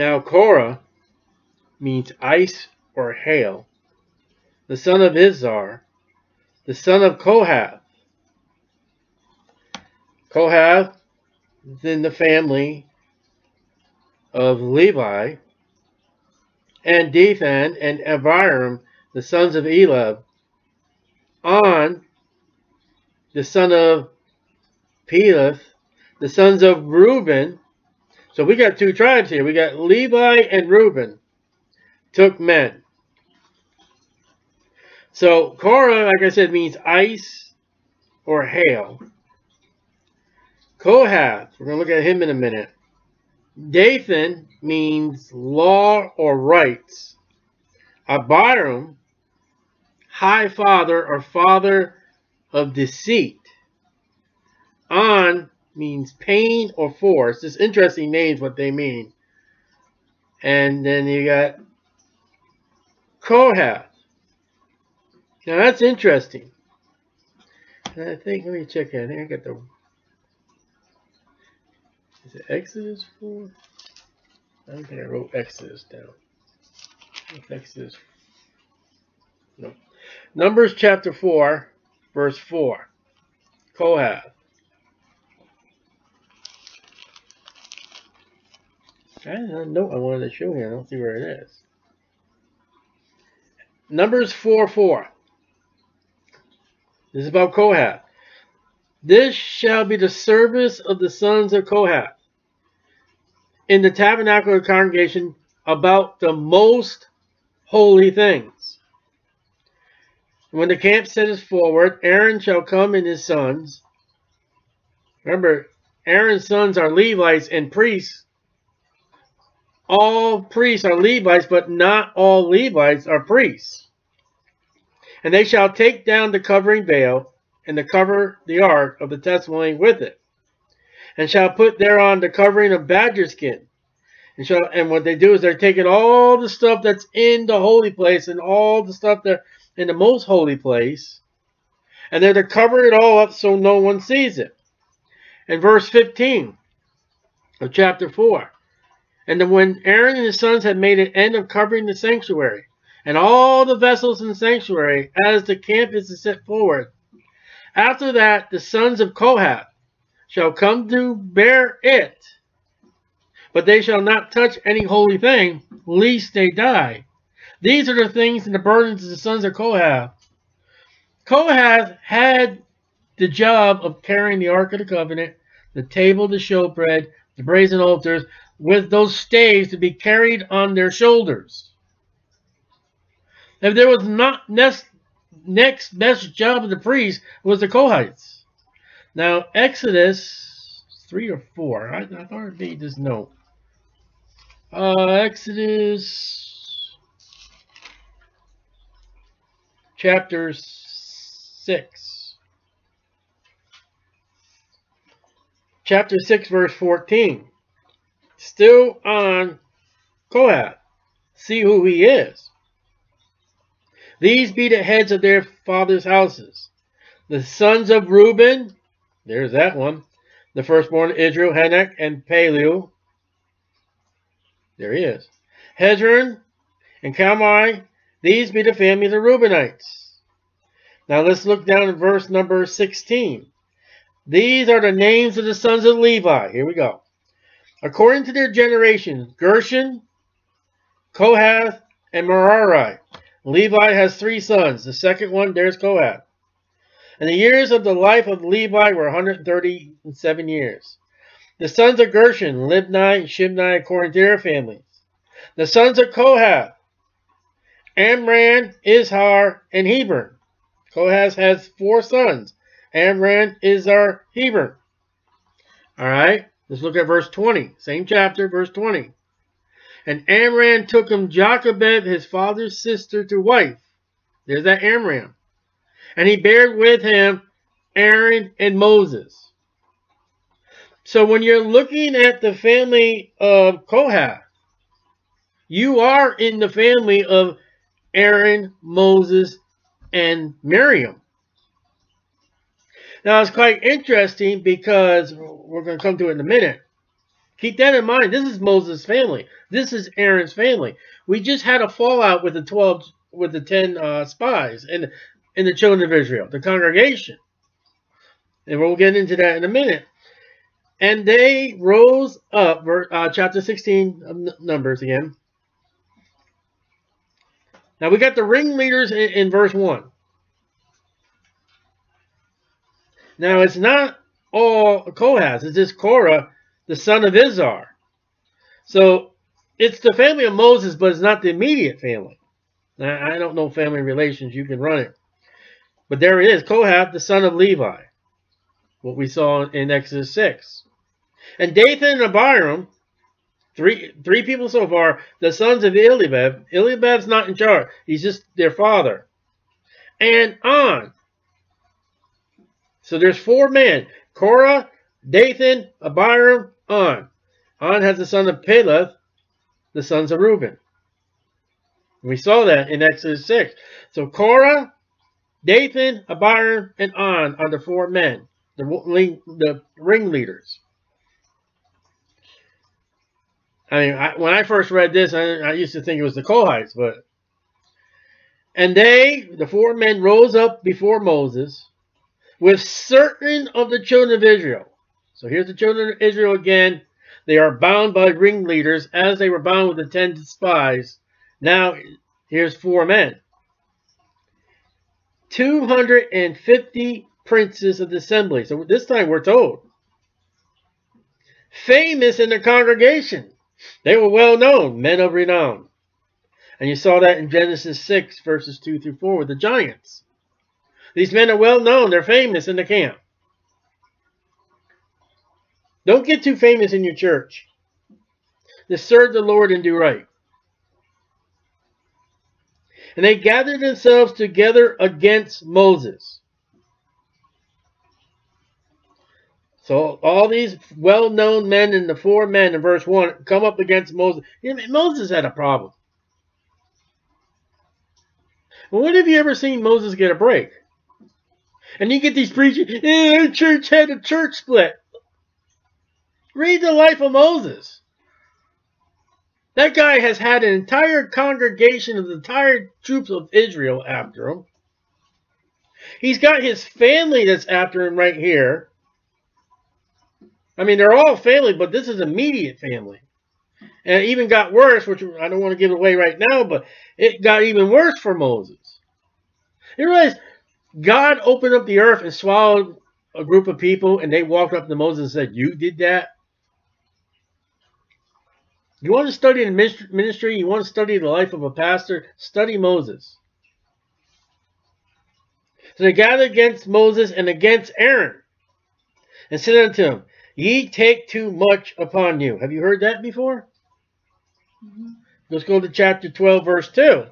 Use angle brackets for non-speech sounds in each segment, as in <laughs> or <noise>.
Now Korah means ice or hail, the son of Izhar, the son of Kohath. Kohath is in the family of Levi, and Dathan and Abiram, the sons of Eliab, On, the son of Peleth, the sons of Reuben. So we got two tribes here. We got Levi and Reuben took men. So Korah, like I said, means ice or hail. Kohath, we're going to look at him in a minute. Dathan means law or rights. Abiram, high father or father of deceit. On means pain or force. Just interesting names, what they mean. And then you got Kohath. Now that's interesting. And I think, let me check in here. I got the, is it Exodus 4? I don't think I wrote Exodus down. Exodus, no. Numbers chapter 4, verse 4. Kohath. I had a note I wanted to show here. I don't see where it is. Numbers 4 4. This is about Kohath. This shall be the service of the sons of Kohath in the tabernacle of the congregation about the most holy things. When the camp set is forward, Aaron shall come and his sons. Remember, Aaron's sons are Levites and priests all priests are Levites, but not all Levites are priests. And they shall take down the covering veil, and the cover the ark of the testimony with it, and shall put thereon the covering of badger skin. And shall and what they do is they're taking all the stuff that's in the holy place and all the stuff that in the most holy place, and they're to cover it all up so no one sees it. In verse 15 of chapter 4. And when Aaron and his sons had made an end of covering the sanctuary, and all the vessels in the sanctuary, as the camp is set forward, after that the sons of Kohath shall come to bear it, but they shall not touch any holy thing, lest they die. These are the things and the burdens of the sons of Kohath. Kohath had the job of carrying the Ark of the Covenant, the table, the showbread, the brazen altars, with those staves to be carried on their shoulders. If there was not next, next best job of the priest was the Kohites. Now Exodus three or four. I, I thought I made this note. Uh, Exodus chapter six. Chapter six, verse fourteen still on Kohath. See who he is. These be the heads of their fathers' houses. The sons of Reuben, there's that one. The firstborn Israel, Hanoch and Pallu. There he is. Hezron and Carmi, these be the families of the Reubenites. Now let's look down at verse number 16. These are the names of the sons of Levi. Here we go according to their generations, Gershon, Kohath, and Merari. Levi has three sons. The second one, there's Kohath. And the years of the life of Levi were 137 years. The sons of Gershon, Libni, and Shimni, according to their families. The sons of Kohath, Amram, Izhar, and Hebron. Kohath has four sons. Amram, Izhar Hebron. All right, let's look at verse 20. Same chapter, verse 20. And Amram took him Jochebed, his father's sister, to wife. There's that Amram. And he bared with him Aaron and Moses. So when you're looking at the family of Kohath, you are in the family of Aaron, Moses, and Miriam. Now it's quite interesting because we're going to come to it in a minute. Keep that in mind. This is Moses' family. This is Aaron's family. We just had a fallout with the 12, with the 10 uh, spies and, and the children of Israel, the congregation. And we'll get into that in a minute. And they rose up, uh, chapter 16 of Numbers again. Now we got the ringleaders in, in verse 1. Now it's not all Kohath, it's just Korah, the son of Izhar. So it's the family of Moses, but it's not the immediate family. Now, I don't know family relations, you can run it. But there it is, Kohath, the son of Levi. What we saw in Exodus 6. And Dathan and Abiram, three three people so far, the sons of Eliab. Eliab's not in charge. He's just their father. And On. So there's four men. Korah, Dathan, Abiram, On. On has the son of Peleth, the sons of Reuben. We saw that in Exodus 6. So Korah, Dathan, Abiram, and On are the four men, the, the ringleaders. I mean, I, when I first read this, I, I used to think it was the Kohites, but and they, the four men, rose up before Moses with certain of the children of Israel. So here's the children of Israel again. They are bound by ringleaders as they were bound with the ten spies. Now, here's four men. 250 princes of the assembly. So this time we're told. Famous in the congregation. They were well known, men of renown. And you saw that in Genesis 6, verses 2 through 4 with the giants. These men are well known. They're famous in the camp. Don't get too famous in your church. Just serve the Lord and do right. And they gathered themselves together against Moses. So all these well-known men and the four men in verse 1 come up against Moses. Moses had a problem. When have you ever seen Moses get a break? And you get these preachers, eh, church had a church split. Read the life of Moses. That guy has had an entire congregation of the entire troops of Israel after him. He's got his family that's after him right here. I mean, they're all family, but this is immediate family. And it even got worse, which I don't want to give away right now, but it got even worse for Moses. You realize God opened up the earth and swallowed a group of people, and they walked up to Moses and said, You did that? You want to study the ministry? You want to study the life of a pastor? Study Moses. So they gathered against Moses and against Aaron and said unto him, Ye take too much upon you. Have you heard that before? Mm -hmm. Let's go to chapter 12, verse 2.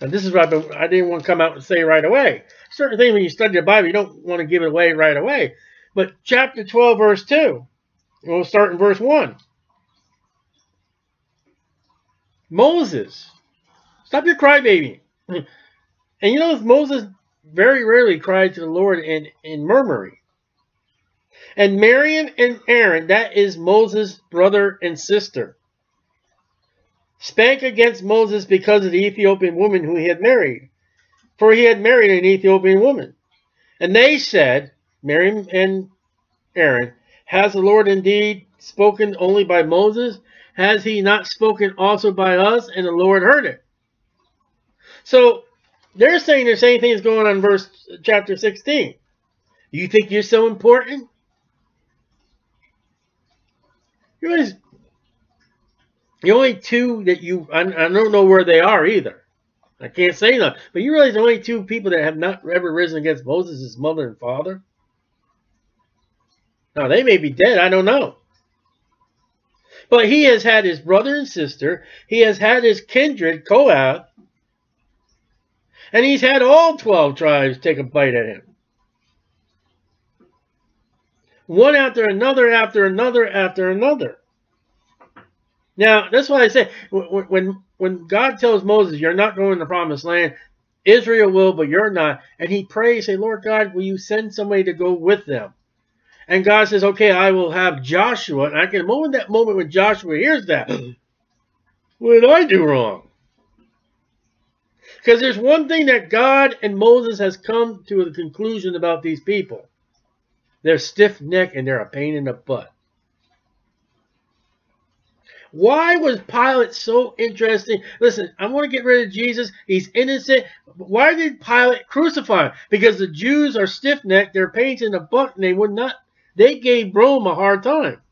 And this is what I didn't want to come out and say right away. Certain things when you study the Bible, you don't want to give it away right away. But chapter 12, verse 2. We'll start in verse 1. Moses. Stop your crybaby. <laughs> And you know, Moses very rarely cried to the Lord in, in murmuring. And Miriam and Aaron, that is Moses' brother and sister, spake against Moses because of the Ethiopian woman who he had married. For he had married an Ethiopian woman. And they said, Miriam and Aaron, Has the Lord indeed spoken only by Moses? has he not spoken also by us? And the Lord heard it. So they're saying the same thing is going on in verse chapter 16. You think you're so important? You realize the only two that you, I, I don't know where they are either. I can't say that. But you realize the only two people that have not ever risen against Moses is mother and father? Now, they may be dead. I don't know. But he has had his brother and sister. He has had his kindred, Kohath. And he's had all 12 tribes take a bite at him. One after another, after another, after another. Now, that's why I say, when, when God tells Moses, you're not going to the promised land, Israel will, but you're not. And he prays, say, Lord God, will you send somebody to go with them? And God says, okay, I will have Joshua. And I can moment that moment when Joshua hears that. <clears throat> what did I do wrong? Because there's one thing that God and Moses has come to a conclusion about these people. They're stiff-necked and they're a pain in the butt. Why was Pilate so interesting? Listen, I want to get rid of Jesus. He's innocent. Why did Pilate crucify him? Because the Jews are stiff-necked. They're pains in the butt, and they would not. They gave Rome a hard time.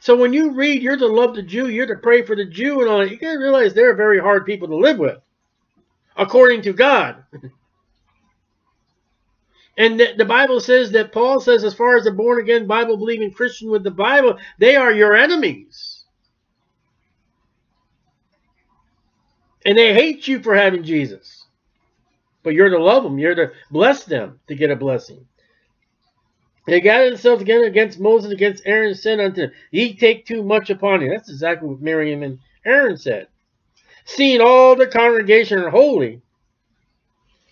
So when you read, you're to love the Jew, you're to pray for the Jew, and all that, you got to realize they're very hard people to live with, according to God. <laughs> And the, the, Bible says that Paul says, as far as the born again, Bible believing Christian with the Bible, they are your enemies. And they hate you for having Jesus. But you're to love them. You're to bless them to get a blessing. They gathered themselves again against Moses, against Aaron, said unto him, Ye take too much upon you. That's exactly what Miriam and Aaron said. Seeing all the congregation are holy,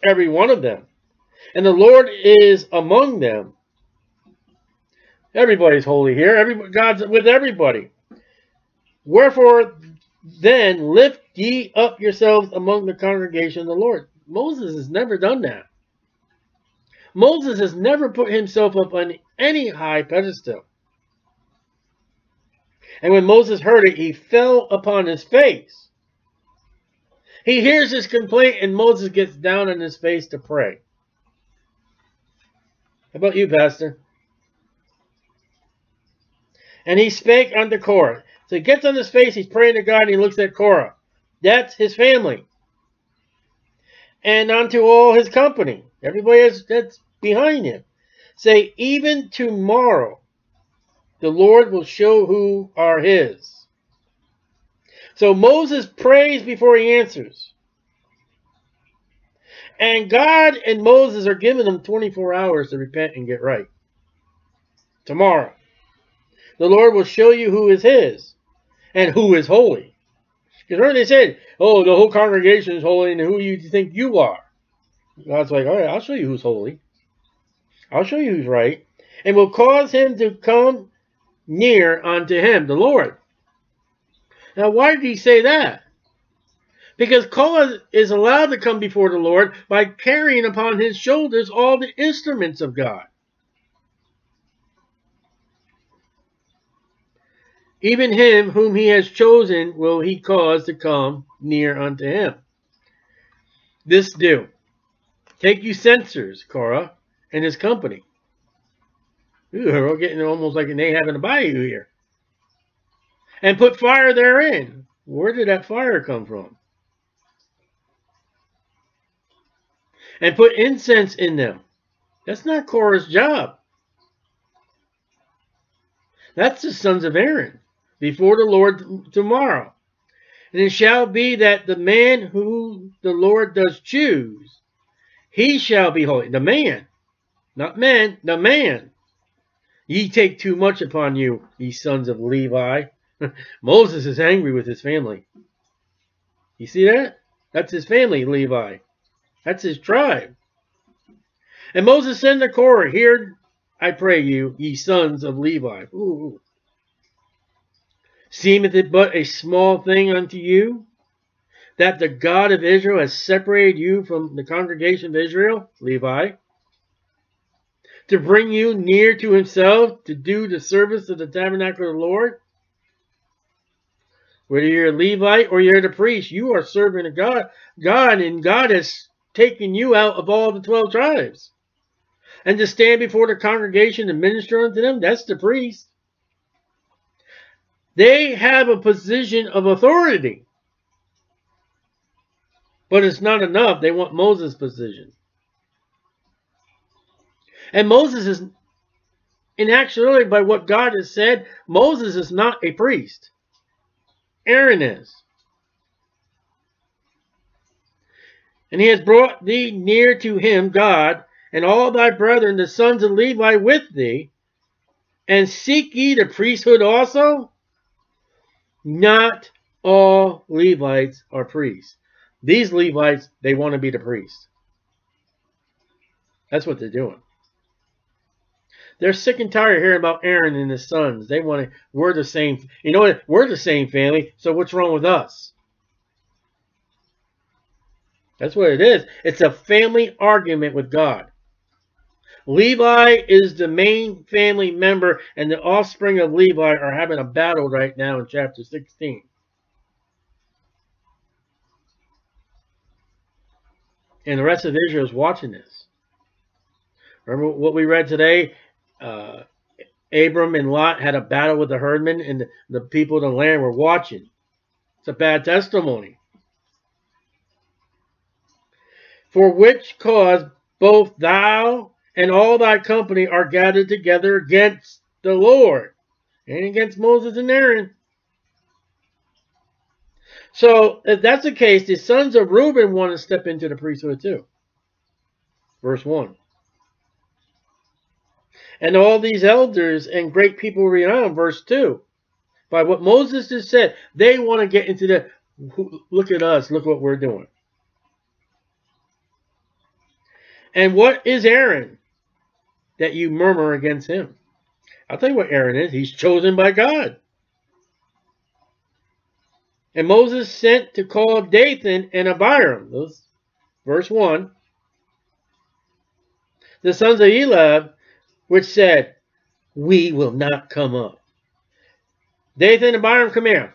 every one of them and the Lord is among them. Everybody's holy here. God's with everybody. Wherefore, then lift ye up yourselves among the congregation of the Lord. Moses has never done that. Moses has never put himself up on any high pedestal. And when Moses heard it, he fell upon his face. He hears his complaint, and Moses gets down on his face to pray. How about you, Pastor? And he spake unto Korah. So he gets on his face, he's praying to God, and he looks at Korah. That's his family. And unto all his company. Everybody that's behind him. Say, even tomorrow, the Lord will show who are his. So Moses prays before he answers. And God and Moses are giving them 24 hours to repent and get right. Tomorrow. The Lord will show you who is his and who is holy. Because remember they said, oh, the whole congregation is holy and who you think you are. God's like, all right, I'll show you who's holy. I'll show you who's right. And will cause him to come near unto him, the Lord. Now, why did he say that? Because Korah is allowed to come before the Lord by carrying upon his shoulders all the instruments of God. Even him whom he has chosen will he cause to come near unto him. This do. Take you censers, Korah, and his company. Ooh, we're getting almost like an Ahab and Abihu here. And put fire therein. Where did that fire come from? And put incense in them. That's not Korah's job. That's the sons of Aaron before the Lord tomorrow. And it shall be that the man who the Lord does choose, he shall be holy. The man, not men, the man. Ye take too much upon you, ye sons of Levi. <laughs> Moses is angry with his family. You see that? That's his family, Levi. That's his tribe. And Moses said to Korah, Hear, I pray you, ye sons of Levi. Ooh. Seemeth it but a small thing unto you, that the God of Israel has separated you from the congregation of Israel, Levi, to bring you near to himself to do the service of the tabernacle of the Lord? Whether you're a Levite or you're the priest, you are serving a God, God, and God has taken you out of all the 12 tribes. And to stand before the congregation and minister unto them, that's the priest. They have a position of authority. But it's not enough. They want Moses' position. And Moses is, in actuality, by what God has said, Moses is not a priest. Aaron is. And he has brought thee near to him, God, and all thy brethren, the sons of Levi, with thee, and seek ye the priesthood also? Not all Levites are priests. These Levites, they want to be the priests. That's what they're doing. They're sick and tired hearing about Aaron and his sons. They want to, we're the same, you know what? We're the same family, so what's wrong with us? That's what it is. It's a family argument with God. Levi is the main family member, and the offspring of Levi are having a battle right now in chapter 16. And the rest of Israel is watching this. Remember what we read today? Uh, Abram and Lot had a battle with the herdmen, and the, the people of the land were watching. It's a bad testimony. For which cause both thou and all thy company are gathered together against the Lord and against Moses and Aaron. So if that's the case, the sons of Reuben want to step into the priesthood too. Verse 1. And all these elders and great people renowned, verse 2. By what Moses just said, they want to get into the, look at us, look what we're doing. And what is Aaron that you murmur against him? I'll tell you what Aaron is. He's chosen by God. And Moses sent to call up Dathan and Abiram. Those, verse 1. The sons of Eliab, which said, We will not come up. Dathan and Abiram, come here.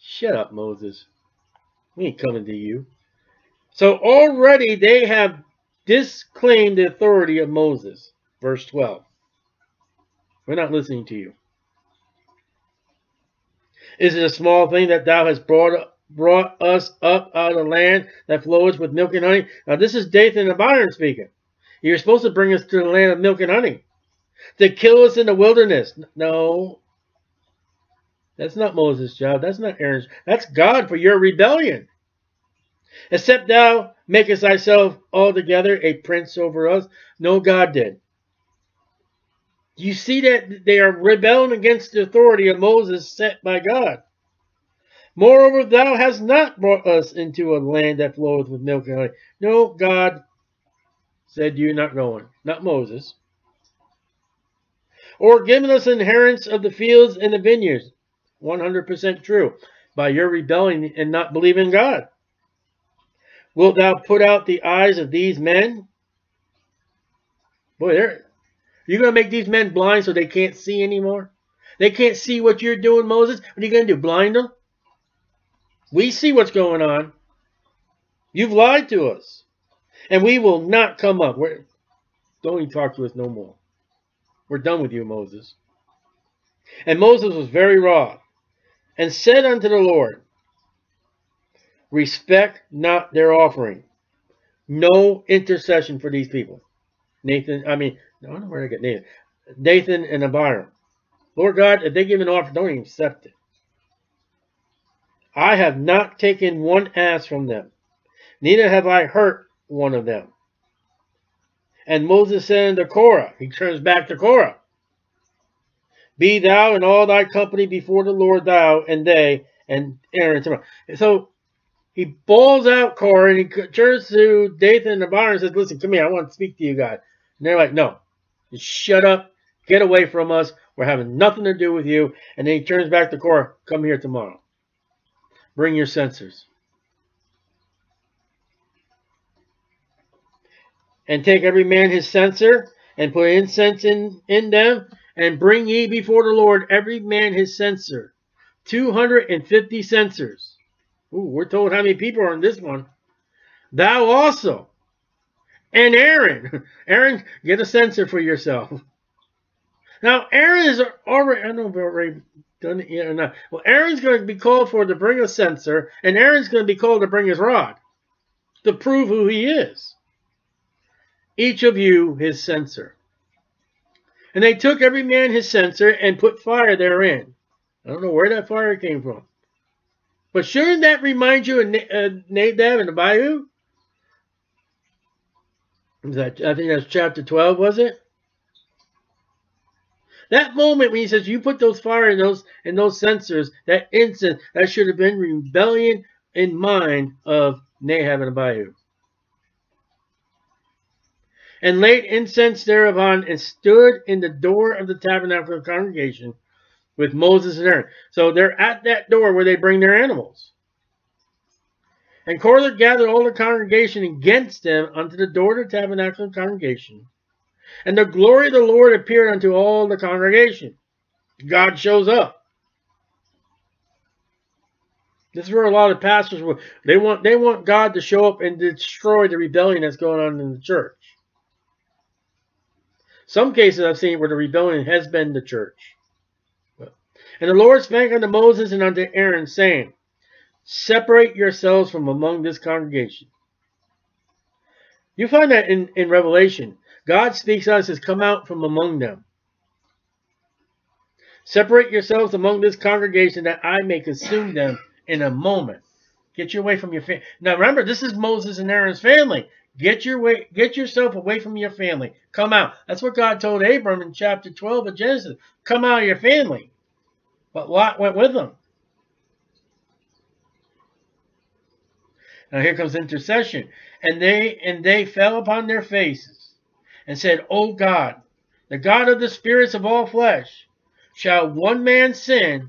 Shut up, Moses. We ain't coming to you. So already they have disclaimed the authority of Moses. Verse 12. We're not listening to you. Is it a small thing that thou hast brought brought us up out of the land that flows with milk and honey? Now this is Dathan and Abiram speaking. You're supposed to bring us to the land of milk and honey. To kill us in the wilderness. No. That's not Moses' job. That's not Aaron's. That's God for your rebellion. Except thou makest thyself altogether a prince over us. No, God did. You see that they are rebelling against the authority of Moses set by God. Moreover, thou hast not brought us into a land that floweth with milk and honey. No, God said you're not going. Not Moses. Or given us inheritance of the fields and the vineyards. 100% true. By your rebelling and not believing God. Wilt thou put out the eyes of these men? Boy, they're you're going to make these men blind so they can't see anymore? They can't see what you're doing, Moses? What are you going to do, blind them? We see what's going on. You've lied to us. And we will not come up. We're, don't even talk to us no more. We're done with you, Moses. And Moses was very wroth, and said unto the Lord, Respect not their offering. No intercession for these people. Nathan, I mean, I don't know where I get Nathan. Nathan and Abiram. Lord God, if they give an offer, don't even accept it. I have not taken one ass from them, neither have I hurt one of them. And Moses said unto Korah, he turns back to Korah, Be thou and all thy company before the Lord, thou and they, and Aaron. So he balls out Korah and he turns to Dathan and Abiram and says, Listen, come here, I want to speak to you guys. And they're like, No, just shut up. Get away from us. We're having nothing to do with you. And then he turns back to Korah. Come here tomorrow. Bring your censers. And take every man his censer and put incense in, in them, and bring ye before the Lord every man his censer. 250 censers. Ooh, we're told how many people are in this one. Thou also. And Aaron. <laughs> Aaron, get a censer for yourself. Now, Aaron is already, I don't know if already done it yet or not. Well, Aaron's going to be called for to bring a censer, and Aaron's going to be called to bring his rod to prove who he is. Each of you his censer. And they took every man his censer and put fire therein. I don't know where that fire came from. But shouldn't that remind you of uh, Nadab and Abihu? That, I think that's chapter 12, was it? That moment when he says you put those fire in those in those censers, that instant, that should have been rebellion in mind of Nahab and Abihu. And laid incense thereupon and stood in the door of the tabernacle of the congregation with Moses and Aaron. So they're at that door where they bring their animals. And Korah gathered all the congregation against them unto the door of the tabernacle of the congregation. And the glory of the Lord appeared unto all the congregation. God shows up. This is where a lot of pastors they want they want God to show up and destroy the rebellion that's going on in the church. Some cases I've seen where the rebellion has been the church. And the Lord spake unto Moses and unto Aaron, saying, Separate yourselves from among this congregation. You find that in, in Revelation. God speaks us says, Come out from among them. Separate yourselves among this congregation that I may consume them in a moment. Get you away from your family. Now remember, this is Moses and Aaron's family. Get your way, get yourself away from your family. Come out. That's what God told Abram in chapter 12 of Genesis. Come out of your family. But Lot went with them. Now here comes intercession. And they and they fell upon their faces and said, O God, the God of the spirits of all flesh, shall one man sin,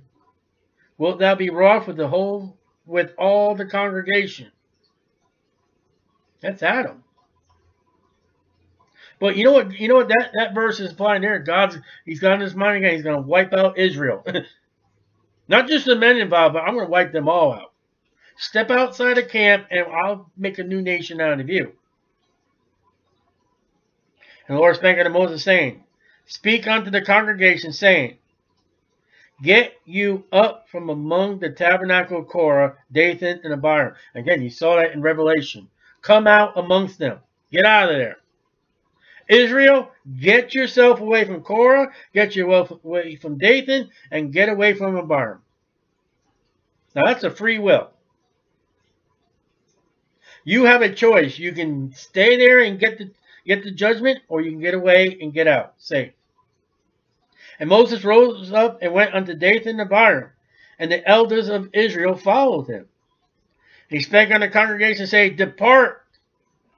wilt thou be wroth with the whole with all the congregation? That's Adam. But you know what? You know what that, that verse is applying there. God's He's got in His mind again. He's going to wipe out Israel, <laughs> not just the men involved, but I'm going to wipe them all out. Step outside the camp, and I'll make a new nation out of you. And the Lord spake unto Moses, saying, Speak unto the congregation, saying, Get you up from among the tabernacle of Korah, Dathan, and Abiram. Again, you saw that in Revelation. Come out amongst them. Get out of there. Israel, get yourself away from Korah, get yourself away from Dathan, and get away from Abiram. Now that's a free will. You have a choice. You can stay there and get the get the judgment, or you can get away and get out safe. And Moses rose up and went unto Dathan and Abiram, and the elders of Israel followed him. He spake unto the congregation, saying, Depart,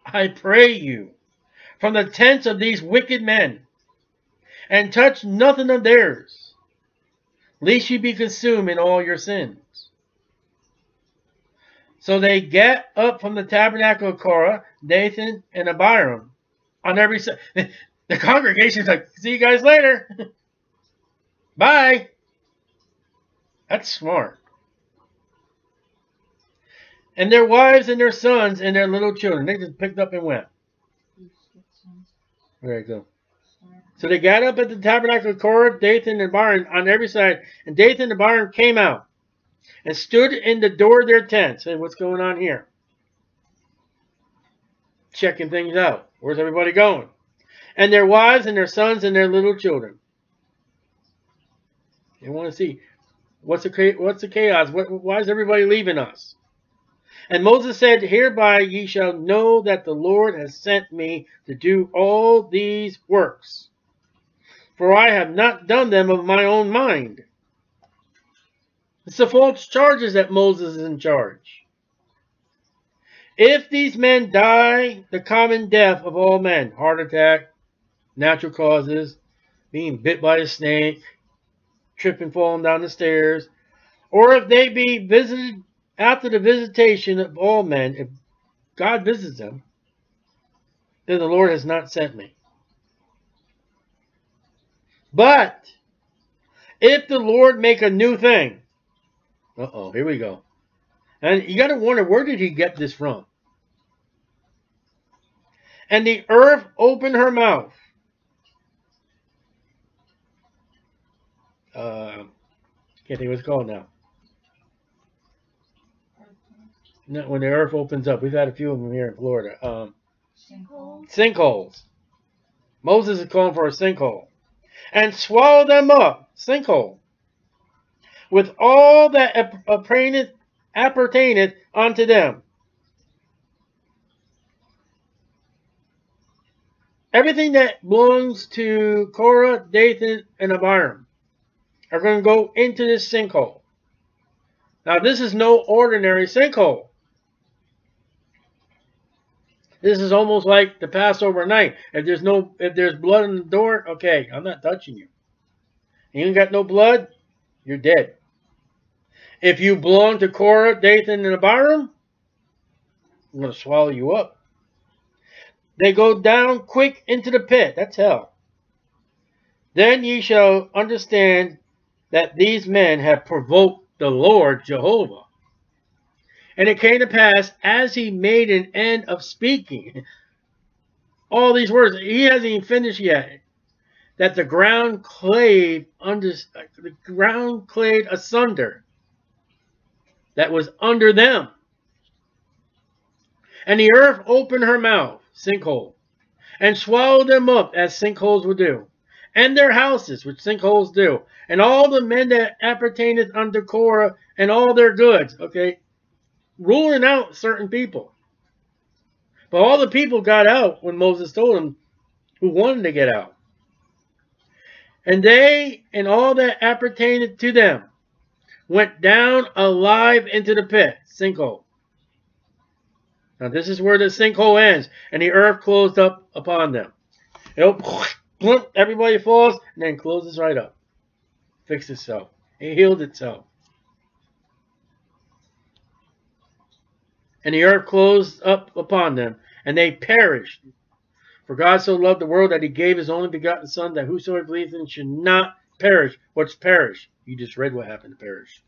I pray you, from the tents of these wicked men, and touch nothing of theirs, lest ye be consumed in all your sins. So they get up from the tabernacle of Korah, Dathan, and Abiram on every side. <laughs> The congregation's like, see you guys later. <laughs> Bye. That's smart. And their wives and their sons and their little children. They just picked up and went. Very go. So they got up at the tabernacle of Korah, Dathan, and Abiram on every side. And Dathan and Abiram came out and stood in the door of their tents. And what's going on here? Checking things out. Where's everybody going? And their wives and their sons and their little children. They want to see what's the what's the chaos? What, why is everybody leaving us? And Moses said, Hereby ye shall know that the Lord has sent me to do all these works. For I have not done them of my own mind, it's the false charges that Moses is in charge. If these men die the common death of all men, heart attack, natural causes, being bit by a snake, tripping, falling down the stairs, or if they be visited after the visitation of all men, if God visits them, then the Lord has not sent me. But if the Lord make a new thing, uh oh, here we go. And you got to wonder where did he get this from? And the earth opened her mouth. Uh, can't think what it's called now. No, when the earth opens up, we've had a few of them here in Florida. Um, Sinkholes. sinkholes. Moses is calling for a sinkhole. And swallow them up, sinkhole, with all that ap- appertaineth, appertaineth unto them. Everything that belongs to Korah, Dathan, and Abiram are going to go into this sinkhole. Now, this is no ordinary sinkhole. This is almost like the Passover night. If there's no, if there's blood in the door, okay, I'm not touching you. You ain't got no blood, you're dead. If you belong to Korah, Dathan, and Abiram, I'm going to swallow you up. They go down quick into the pit. That's hell. Then ye shall understand that these men have provoked the Lord Jehovah. And it came to pass, as he made an end of speaking, all these words, he hasn't even finished yet, that the ground clave under, the ground clave asunder, that was under them. And the earth opened her mouth, sinkhole, and swallowed them up as sinkholes would do, and their houses, which sinkholes do, and all the men that appertaineth unto Korah, and all their goods. Okay, ruling out certain people. But all the people got out when Moses told them who wanted to get out. And they and all that appertained to them went down alive into the pit, sinkhole. Now this is where the sinkhole ends, and the earth closed up upon them. It'll, <laughs> everybody falls, and then closes right up. Fixed itself. It healed itself. And the earth closed up upon them, and they perished. For God so loved the world that he gave his only begotten Son, that whosoever believes in him should not perish. What's perish? You just read what happened to perish.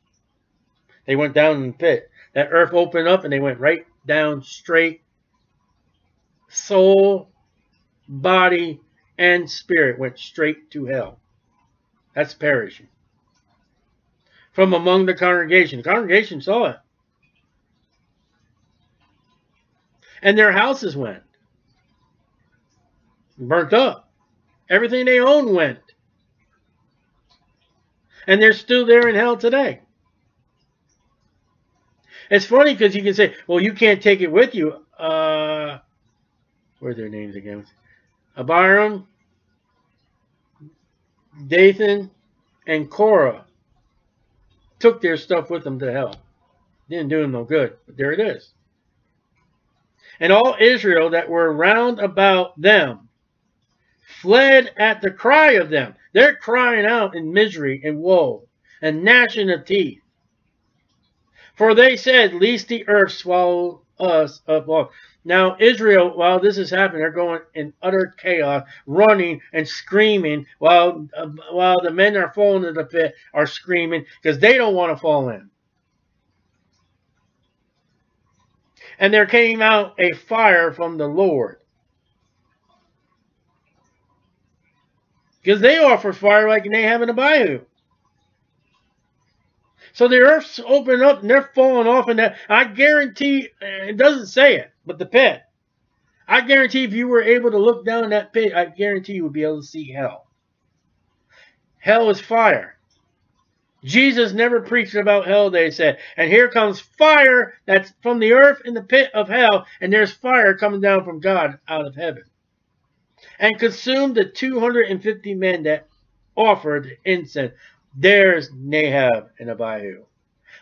They went down in the pit. That earth opened up, and they went right down straight. Soul, body, and spirit went straight to hell. That's perishing. From among the congregation. The congregation saw it. And their houses went. Burnt up. Everything they owned went. And they're still there in hell today. It's funny because you can say, well, you can't take it with you. Uh, what are their names again? Abiram, Dathan, and Korah took their stuff with them to hell. Didn't do them no good, but there it is and all Israel that were round about them fled at the cry of them. They're crying out in misery and woe and gnashing of teeth. For they said, Least the earth swallow us up all. Now, Israel, while this is happening, they're going in utter chaos, running and screaming, while, uh, while the men are falling into the pit are screaming because they don't want to fall in. And there came out a fire from the Lord. Because they offer fire like they in the bayou. So the earth's opening up and they're falling off in that. I guarantee, eh, it doesn't say it, but the pit. I guarantee if you were able to look down that pit, I guarantee you would be able to see hell. Hell is fire. Jesus never preached about hell, they said. And here comes fire that's from the earth in the pit of hell, and there's fire coming down from God out of heaven. And consumed the 250 men that offered incense. There's Nahab and Abihu.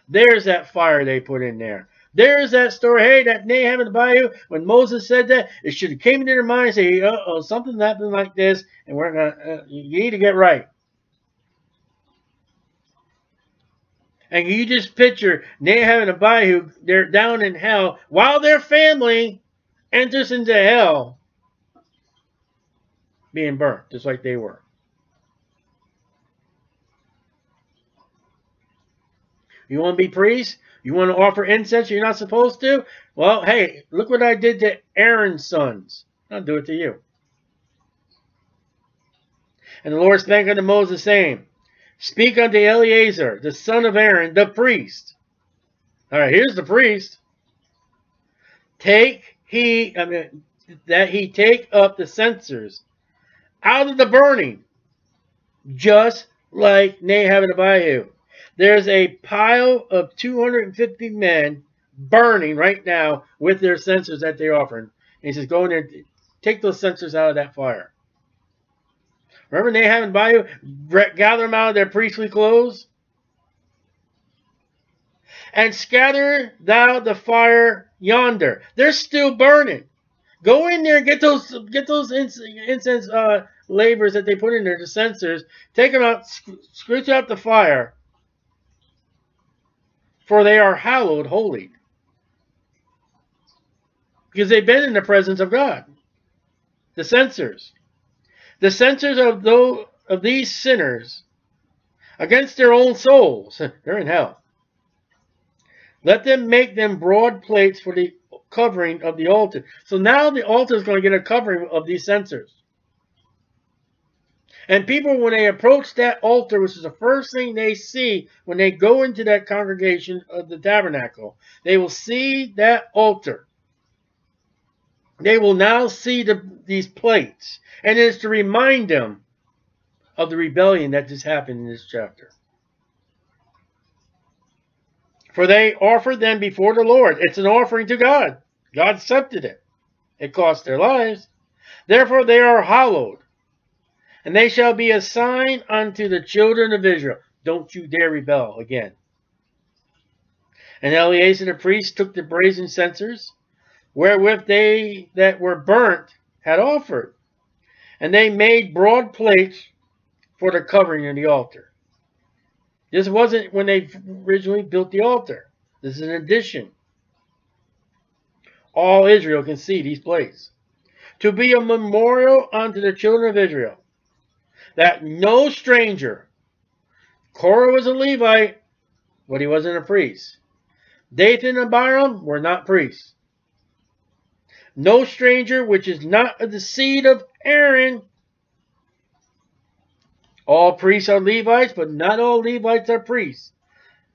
There's that fire they put in there. There's that story. Hey, that Nahab and Abihu, when Moses said that, it should have came into their mind and say, uh-oh, something happened like this, and we're going to, uh, you need to get right. And you just picture them having a body who they're down in hell while their family enters into hell being burnt, just like they were. You want to be priest? You want to offer incense you're not supposed to? Well, hey, look what I did to Aaron's sons. I'll do it to you. And the Lord's thanking to Moses saying, Speak unto Eleazar, the son of Aaron, the priest. All right, here's the priest. Take he, I mean, that he take up the censers out of the burning, just like Nadab and Abihu. There's a pile of 250 men burning right now with their censers that they're offering. And he says, go in there, take those censers out of that fire. Remember Nadab and Abihu? Gather them out of their priestly clothes? And scatter thou the fire yonder. They're still burning. Go in there and get those get those incense uh, lavers that they put in there, the censers. Take them out, screech out the fire. For they are hallowed holy. Because they've been in the presence of God. The censers. The censers of those of these sinners against their own souls. <laughs> They're in hell. Let them make them broad plates for the covering of the altar. So now the altar is going to get a covering of these censers. And people, when they approach that altar, which is the first thing they see when they go into that congregation of the tabernacle, they will see that altar. They will now see the, these plates. And it's to remind them of the rebellion that just happened in this chapter. For they offered them before the Lord. It's an offering to God. God accepted it. It cost their lives. Therefore they are hallowed. And they shall be a sign unto the children of Israel. Don't you dare rebel again. And Eleazar the priest took the brazen censers, wherewith they that were burnt had offered. And they made broad plates for the covering of the altar. This wasn't when they originally built the altar. This is an addition. All Israel can see these plates. To be a memorial unto the children of Israel, that no stranger, Korah was a Levite, but he wasn't a priest. Dathan and Abiram were not priests. No stranger which is not of the seed of Aaron all priests are Levites, but not all Levites are priests.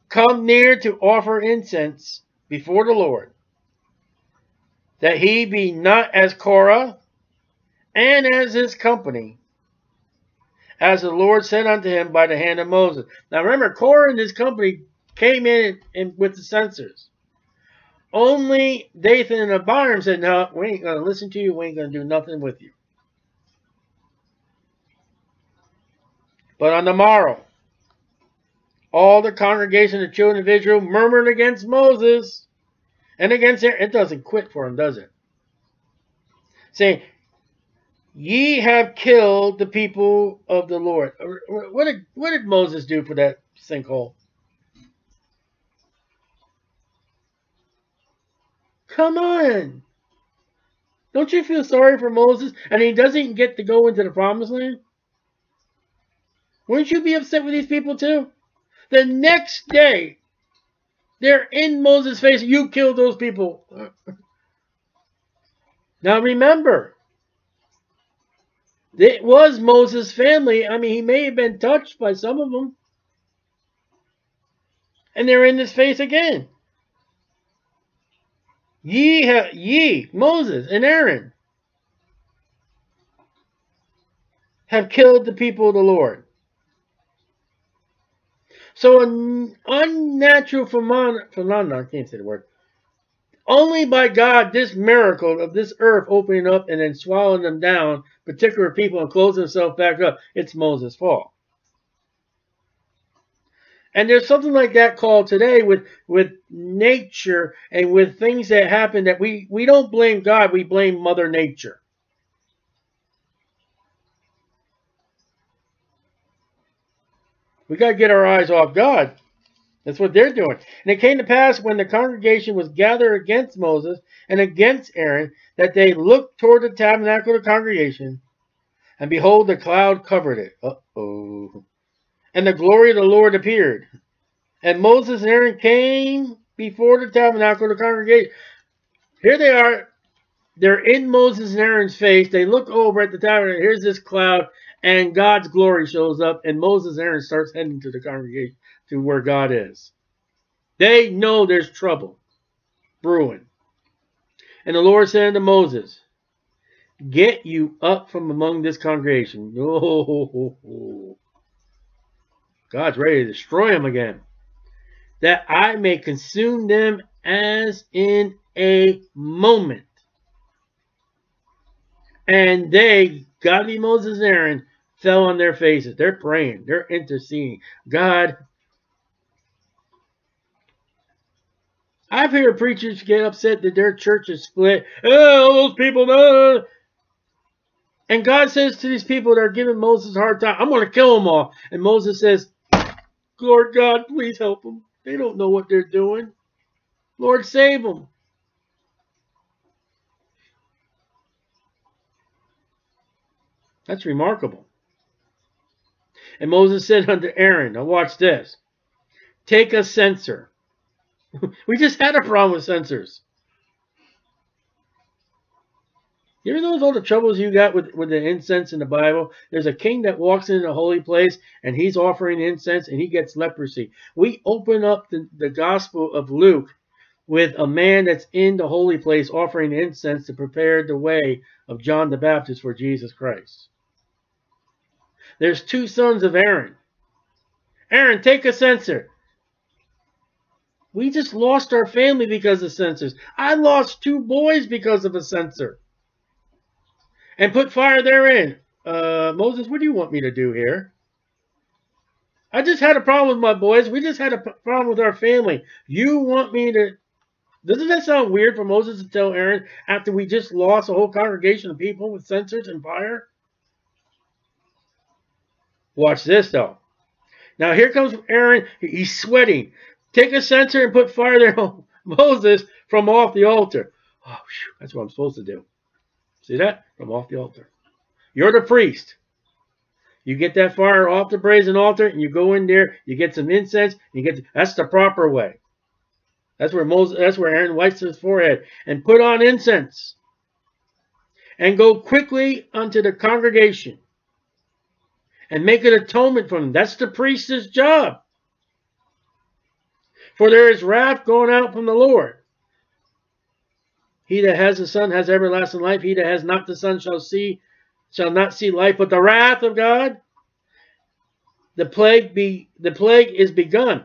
Come near to offer incense before the Lord, that he be not as Korah and as his company, as the Lord said unto him by the hand of Moses. Now remember, Korah and his company came in, in with the censers. Only Dathan and Abiram said, no, we ain't going to listen to you. We ain't going to do nothing with you. But on the morrow, all the congregation of children of Israel murmured against Moses and against Aaron. It doesn't quit for him, does it? Saying, Ye have killed the people of the Lord. What did, what did Moses do for that sinkhole? Come on. Don't you feel sorry for Moses? And he doesn't get to go into the promised land? Wouldn't you be upset with these people too? The next day, they're in Moses' face. You killed those people. <laughs> now remember, it was Moses' family. I mean, he may have been touched by some of them. And they're in his face again. Ye, ye, Moses and Aaron, have killed the people of the Lord. So an unnatural phenomenon, I can't say the word, only by God, this miracle of this earth opening up and then swallowing them down, particular people, and closing themselves back up, it's Moses' fault. And there's something like that called today with, with nature and with things that happen that we, we don't blame God, we blame Mother Nature. We got to get our eyes off God. That's what they're doing. And it came to pass when the congregation was gathered against Moses and against Aaron that they looked toward the tabernacle of the congregation, and behold, the cloud covered it. Uh-oh. And the glory of the Lord appeared. And Moses and Aaron came before the tabernacle of the congregation. Here they are. They're in Moses and Aaron's face. They look over at the tabernacle. Here's this cloud, and God's glory shows up, and Moses and Aaron starts heading to the congregation, to where God is. They know there's trouble brewing. And the Lord said unto Moses, Get you up from among this congregation. <laughs> Oh, God's ready to destroy them again. That I may consume them as in a moment. And they, godly Moses and Aaron, fell on their faces. They're praying. They're interceding. God, I've heard preachers get upset that their church is split. Oh, those people, no. And God says to these people that are giving Moses a hard time, I'm going to kill them all. And Moses says, Lord God, please help them. They don't know what they're doing. Lord, save them. That's remarkable. And Moses said unto Aaron, now watch this. Take a censer. <laughs> we just had a problem with censers. You ever notice all the troubles you got with, with the incense in the Bible? There's a king that walks into the holy place and he's offering incense and he gets leprosy. We open up the, the Gospel of Luke with a man that's in the holy place offering incense to prepare the way of John the Baptist for Jesus Christ. There's two sons of Aaron. Aaron, take a censer. We just lost our family because of censers. I lost two boys because of a censer and put fire therein. Uh, Moses, what do you want me to do here? I just had a problem with my boys. We just had a problem with our family. You want me to... Doesn't that sound weird for Moses to tell Aaron after we just lost a whole congregation of people with censers and fire? Watch this, though. Now, here comes Aaron. He's sweating. Take a censer and put fire there <laughs> Moses from off the altar. Oh, whew, that's what I'm supposed to do. See that? From off the altar. You're the priest. You get that fire off the brazen altar and you go in there, you get some incense, you get the, that's the proper way. That's where Moses that's where Aaron wipes his forehead and put on incense. And go quickly unto the congregation and make an atonement for them. That's the priest's job. For there is wrath going out from the Lord. He that has the Son has everlasting life. He that has not the Son shall see, shall not see life, but the wrath of God. The plague be the plague is begun.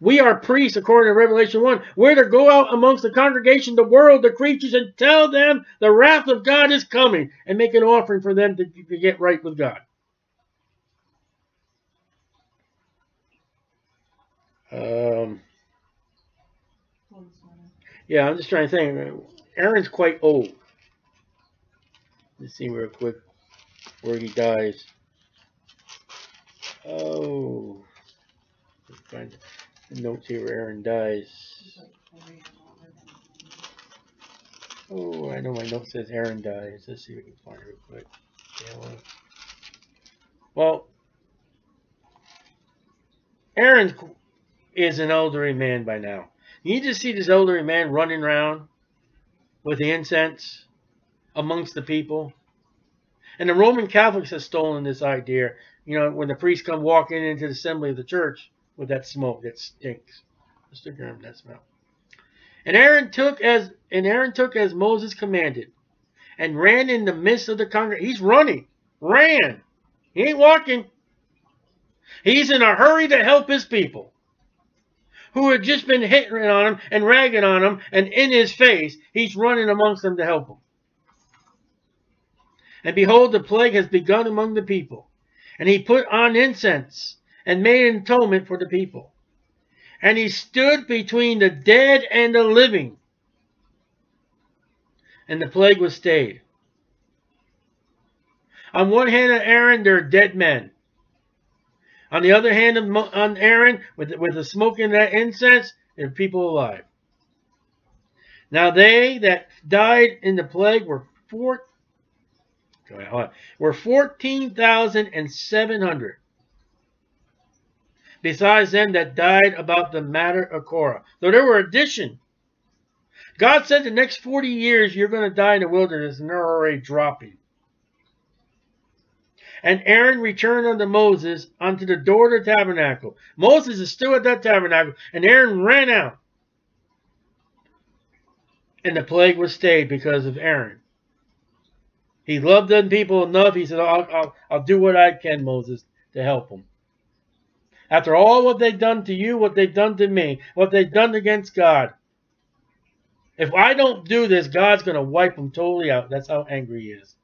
We are priests, according to Revelation 1. We're to go out amongst the congregation, the world, the creatures, and tell them the wrath of God is coming and make an offering for them to, to get right with God. Um, yeah, I'm just trying to think. Aaron's quite old. Let's see real quick where he dies. Oh, find the notes here where Aaron dies. Oh, I know my note says Aaron dies. Let's see if we can find it real quick. Yeah, well, Aaron is an elderly man by now. You just see this elderly man running around with the incense amongst the people. And the Roman Catholics have stolen this idea. You know, when the priests come walking into the assembly of the church with that smoke that stinks. Mr. Graham, that smell. And Aaron took as and Aaron took as Moses commanded, and ran in the midst of the congregation. He's running, ran. He ain't walking. He's in a hurry to help his people who had just been hitting on him and ragging on him, and in his face, he's running amongst them to help him. And behold, the plague has begun among the people. And he put on incense and made atonement for the people. And he stood between the dead and the living. And the plague was stayed. On one hand Aaron, there are dead men. On the other hand, on Aaron, with, with the smoke in that incense, are people alive. Now they that died in the plague were four, were 14,700. besides them that died about the matter of Korah. So there were addition. God said the next 40 years you're going to die in the wilderness, and they're already dropping. And Aaron returned unto Moses unto the door of the tabernacle. Moses is still at that tabernacle, and Aaron ran out. And the plague was stayed because of Aaron. He loved them people enough. He said, I'll, I'll, I'll do what I can, Moses, to help them. After all what they've done to you, what they've done to me, what they've done against God, if I don't do this, God's going to wipe them totally out. That's how angry he is.